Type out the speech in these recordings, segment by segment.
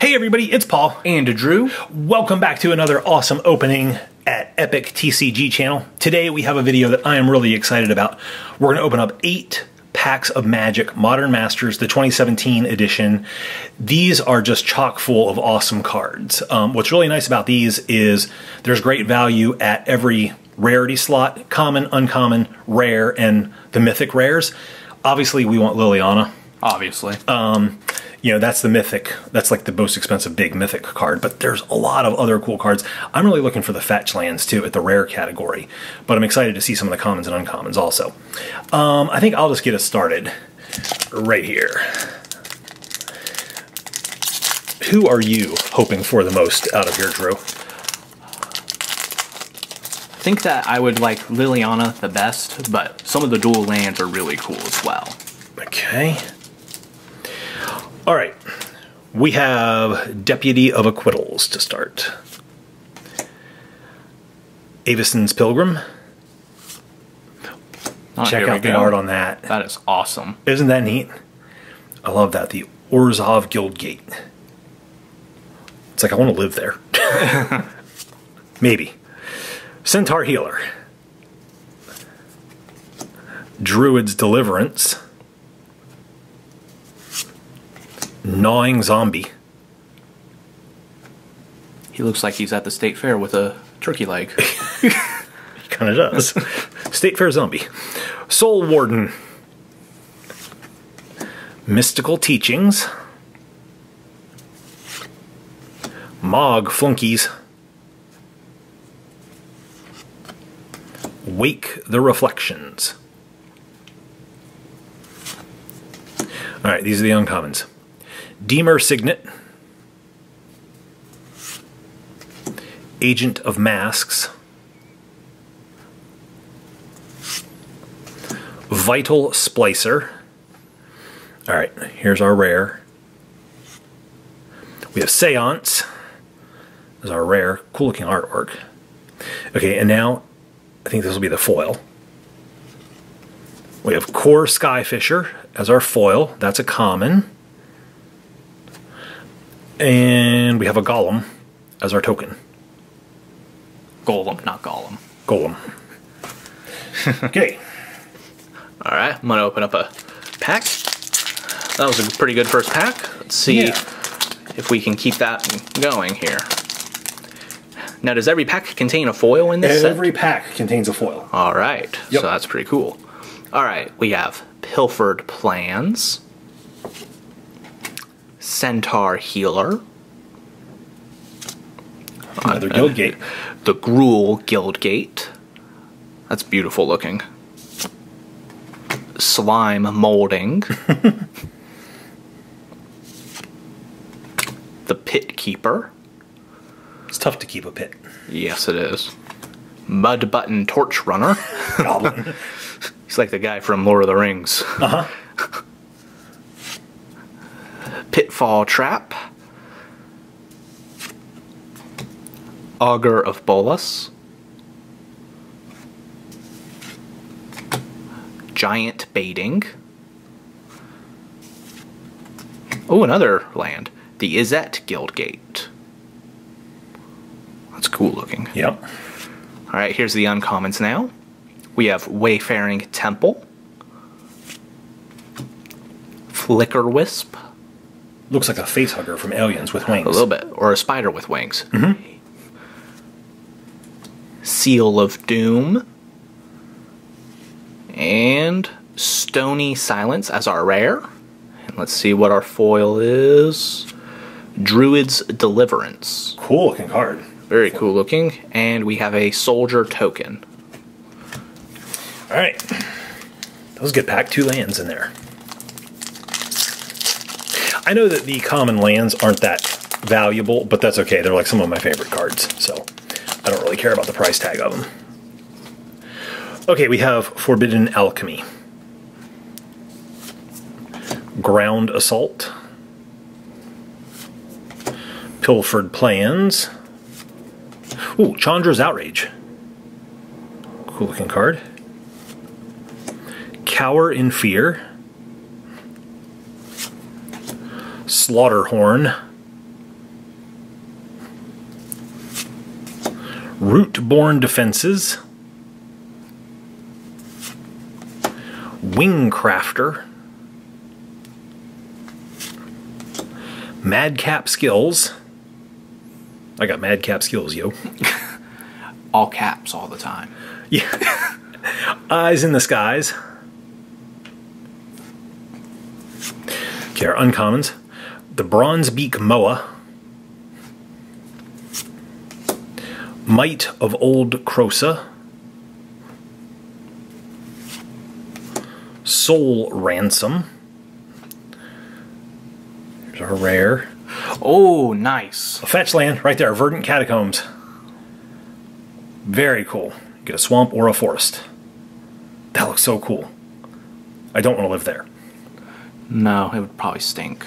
Hey everybody, it's Paul. And Drew. Welcome back to another awesome opening at Epic TCG channel. Today we have a video that I am really excited about. We're going to open up eight packs of Magic Modern Masters, the 2017 edition. These are just chock full of awesome cards. Um, what's really nice about these is there's great value at every rarity slot, common, uncommon, rare, and the mythic rares. Obviously we want Liliana. Obviously. Um, you know, that's the mythic, that's like the most expensive big mythic card, but there's a lot of other cool cards. I'm really looking for the fetch lands too at the rare category, but I'm excited to see some of the commons and uncommons also. Um, I think I'll just get us started right here. Who are you hoping for the most out of here, Drew? I think that I would like Liliana the best, but some of the dual lands are really cool as well. Okay. All right. We have Deputy of Acquittals to start. Avacyn's Pilgrim. Oh, Check out the go. art on that. That is awesome. Isn't that neat? I love that. The Orzhov Guildgate. It's like I want to live there. Maybe. Centaur Healer. Druid's Deliverance. Gnawing Zombie. He looks like he's at the state fair with a turkey leg. He kind of does. State Fair Zombie. Soul Warden. Mystical Teachings. Mogg Flunkies. Wake the Reflections. Alright, these are the uncommons. Dimir Signet. Agent of Masks. Vital Splicer. All right, here's our rare. We have Seance as our rare. Cool looking artwork. Okay, and now I think this will be the foil. We have Kor Skyfisher as our foil. That's a common. And we have a Golem as our token. Golem, not Golem. Golem. okay. All right, I'm gonna open up a pack. That was a pretty good first pack. Let's see Yeah. if we can keep that going here. Now, does every pack contain a foil in this Every set? pack contains a foil. All right, Yep. so that's pretty cool. All right, we have Pilfered Plans, Centaur Healer, Another Guildgate. the Gruul Guildgate. That's beautiful looking. Slime Molding. the Pit Keeper. It's tough to keep a pit. Yes, it is. Mudbutton Torchrunner. He's like the guy from Lord of the Rings. uh huh. Pitfall Trap. Augur of Bolas. Giant Baiting. Oh, another land. The Izzet Guildgate. That's cool looking. Yep. All right, here's the uncommons now. We have Wayfaring Temple. Flickerwisp. Looks like a face hugger from Aliens with wings. A little bit, or a spider with wings. Mm-hmm. Seal of Doom. And Stony Silence as our rare. And let's see what our foil is. Druid's Deliverance. Cool looking card. Very cool looking. And we have a Soldier Token. All right. Those get a good pack. Two lands in there. I know that the common lands aren't that valuable, but that's okay. They're like some of my favorite cards, so I don't really care about the price tag of them. Okay, we have Forbidden Alchemy. Ground Assault. Pilfered Plans. Ooh, Chandra's Outrage. Cool looking card. Cower in Fear. Slaughterhorn. Rootborn Defenses. Wingcrafter. Madcap Skills. I got madcap skills, yo. all caps all the time. Yeah. Eyes in the skies. Okay, our uncommons. The Bronzebeak Moa. Might of Old Krosa. Soul Ransom. Here's our rare. Oh, nice. A fetch land right there, Verdant Catacombs. Very cool. Get a swamp or a forest. That looks so cool. I don't want to live there. No, it would probably stink.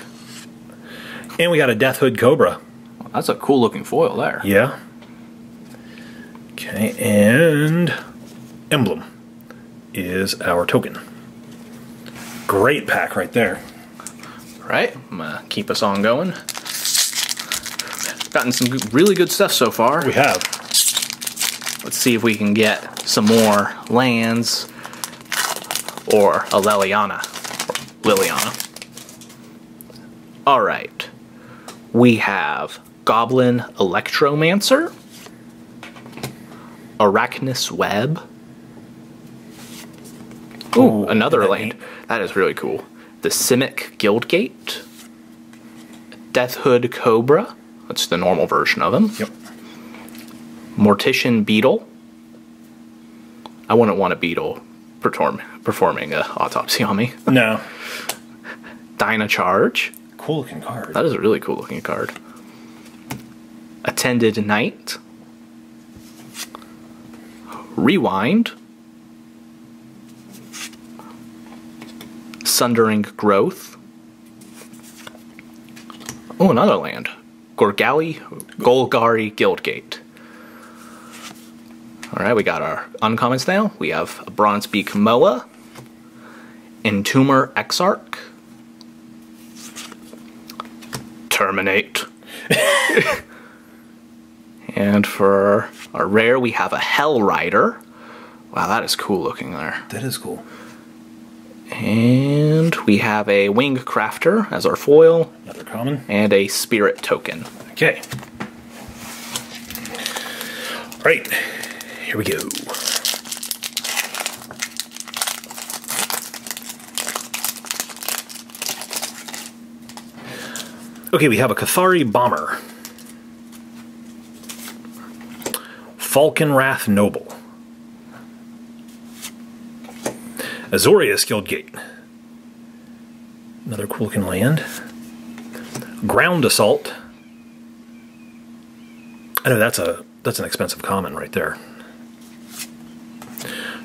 And we got a Death Hood Cobra. That's a cool looking foil there. Yeah. Okay, and Emblem is our token. Great pack right there. Right? I'm gonna keep us on going. Gotten some really good stuff so far. We have. Let's see if we can get some more lands or a Liliana. Or Liliana. We have Goblin Electromancer, Arachnus Web. Ooh, Ooh, another that land. That is really cool. The Simic Guildgate, Death Hood Cobra. That's the normal version of him. Yep. Mortician Beetle. I wouldn't want a beetle perform, performing a autopsy on me. No. Dynacharge. Cool looking card. That is a really cool looking card. Attended Knight. Rewind. Sundering Growth. Oh, another land. Gorgali, Golgari Guildgate. Alright, we got our uncommons now. We have a Bronzebeak Moa, Entomber Exarch, Terminate. and for our rare, we have a Hellrider. Wow, that is cool looking there. That is cool. And we have a Wingcrafter as our foil, Another common. and a Spirit Token. Okay. All right. Here we go. Okay, we have a Kathari Bomber. Falkenrath Noble. Azorius Guildgate. Another cool looking land. Ground Assault. I know that's a that's an expensive common right there.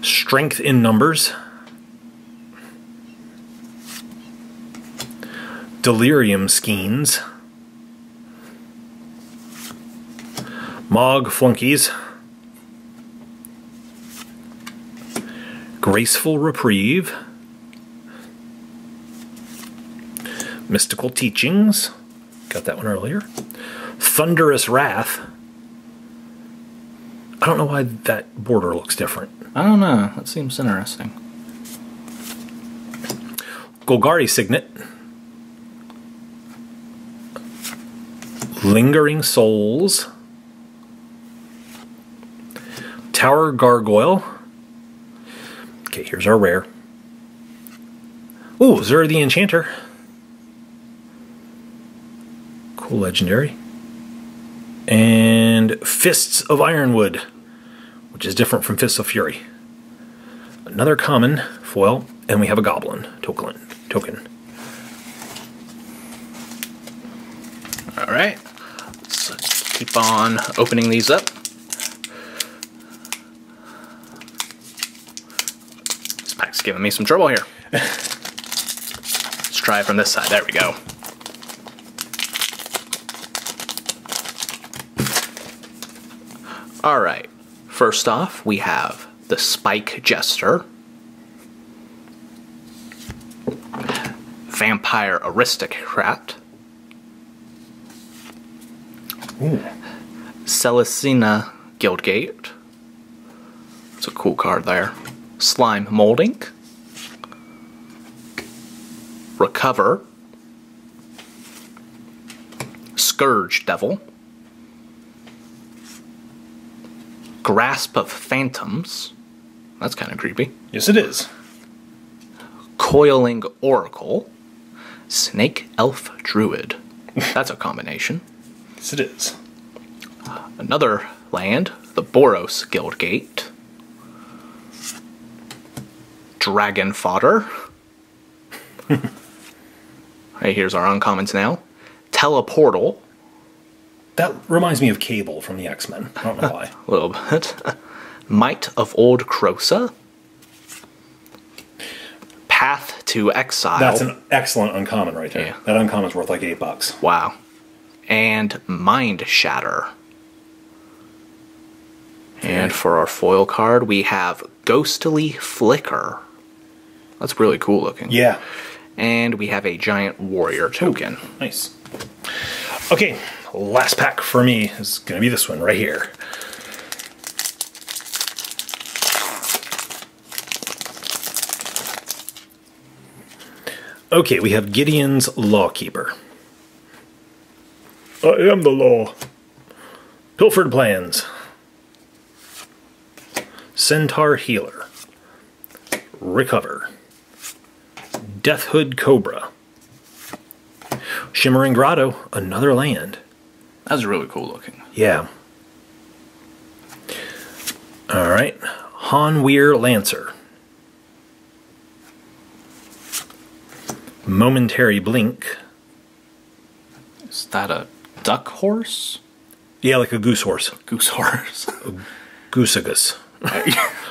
Strength in numbers. Delirium skeins. Mogg flunkies. Graceful reprieve. Mystical teachings. Got that one earlier. Thunderous wrath. I don't know why that border looks different. I don't know. That seems interesting. Golgari Signet. Lingering Souls. Tower Gargoyle. Okay, here's our rare. Ooh, Zur the Enchanter. Cool legendary. And Fists of Ironwood, which is different from Fists of Fury. Another common foil, and we have a goblin token. Token. All right. Keep on opening these up. This pack's giving me some trouble here. Let's try it from this side. There we go. All right. First off, we have the Spike Jester. Vampire Aristocrat. Ooh. Celestina Guildgate. It's a cool card there. Slime Molding. Recover. Scourge Devil. Grasp of Phantoms. That's kind of creepy. Yes, it is. Coiling Oracle. Snake Elf Druid. That's a combination. Yes, it is. Another land, the Boros Guildgate. Dragon Fodder. hey, here's our uncommons now. Teleportal, That reminds me of Cable from the X Men. I don't know why. a little bit. Might of Old Krosa. Path to Exile. That's an excellent uncommon right there. Yeah. That uncommon's worth like eight bucks. Wow. And Mindshatter. And for our foil card, we have Ghostly Flicker. That's really cool looking. Yeah. And we have a Giant Warrior token. Nice. Okay, last pack for me is going to be this one right here. Okay, we have Gideon's Lawkeeper. I am the law. Pilfered Plans. Centaur Healer. Recover. Deathhood Cobra. Shimmering Grotto, another land. That's really cool looking. Yeah. All right. Hanweir Lancer. Momentary Blink. Is that a duck horse? Yeah, like a goose horse. Goose horse. Goosagus.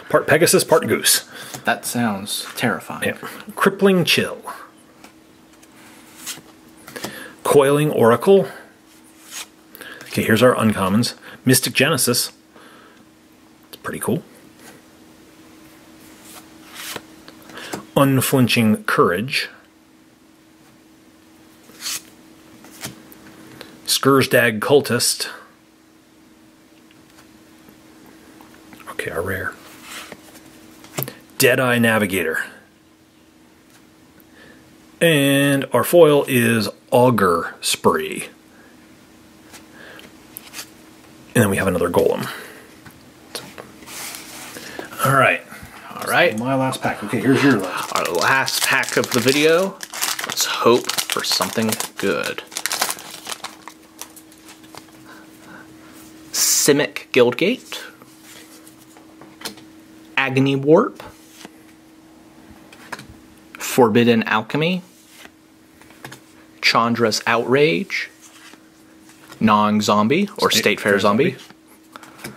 part Pegasus, part goose. that sounds terrifying. Yeah. Crippling Chill. Coiling Oracle. Okay, here's our uncommons. Mystic Genesis. It's pretty cool. Unflinching Courage. Skirsdag Cultist. Okay, our rare. Deadeye Navigator. And our foil is Auger Spree. And then we have another golem. All right. All right. My last pack. Okay, here's your last. Our last pack of the video. Let's hope for something good. Simic Guildgate. Agony Warp. Forbidden Alchemy. Chandra's Outrage. Non Zombie or State State, Fair Fair Zombie. Zombie.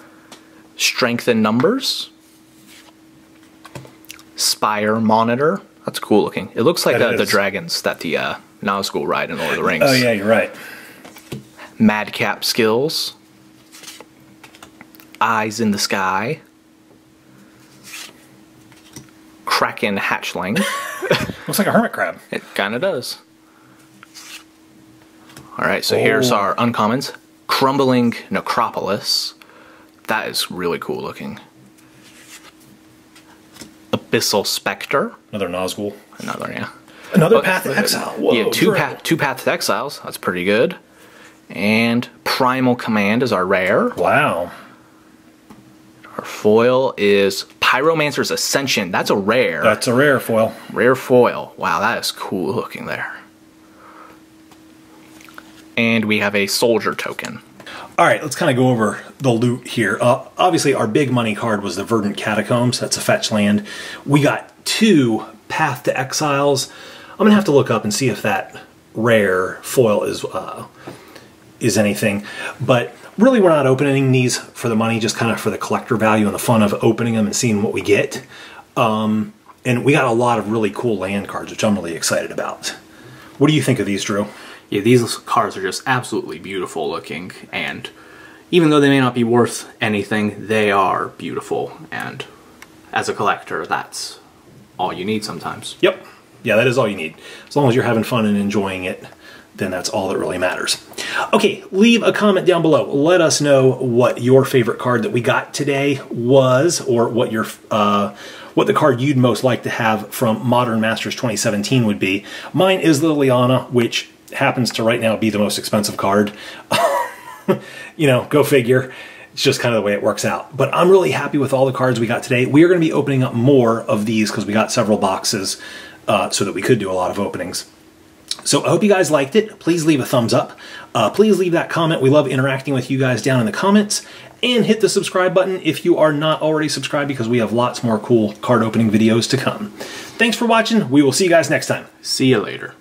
Strength in Numbers. Spire Monitor. That's cool looking. It looks like That uh, the dragons that the uh, Nazgul ride in Lord of the Rings. Oh, yeah, you're right. Madcap Skills. Eyes in the Sky. Kraken Hatchling. Looks like a hermit crab. It kind of does. All right, so here's Oh. our uncommons. Crumbling Necropolis. That is really cool looking. Abyssal Spectre. Another Nazgul. Another, yeah. Another But- Path to Exile. Whoa, yeah, two path, two path to exiles. That's pretty good. And Primal Command is our rare. Wow. Foil is Pyromancer's Ascension. That's a rare. That's a rare foil. Rare foil. Wow, that is cool looking there. And we have a soldier token. All right, let's kind of go over the loot here. Uh, obviously, our big money card was the Verdant Catacombs. That's a fetch land. We got two Path to Exiles. I'm gonna have to look up and see if that rare foil is uh, is anything. But really, we're not opening these for the money, just kind of for the collector value and the fun of opening them and seeing what we get. Um, and we got a lot of really cool land cards, which I'm really excited about. What do you think of these, Drew? Yeah, these cards are just absolutely beautiful looking, and even though they may not be worth anything, they are beautiful. And as a collector, that's all you need sometimes. Yep. Yeah, that is all you need. As long as you're having fun and enjoying it, then that's all that really matters. Okay, leave a comment down below. Let us know what your favorite card that we got today was, or what your uh, what the card you'd most like to have from Modern Masters 2017 would be. Mine is Liliana, which happens to right now be the most expensive card. you know, go figure. It's just kind of the way it works out. But I'm really happy with all the cards we got today. We are going to be opening up more of these because we got several boxes uh, so that we could do a lot of openings. So I hope you guys liked it. Please leave a thumbs up. Uh, please leave that comment. We love interacting with you guys down in the comments. And hit the subscribe button if you are not already subscribed because we have lots more cool card opening videos to come. Thanks for watching. We will see you guys next time. See you later.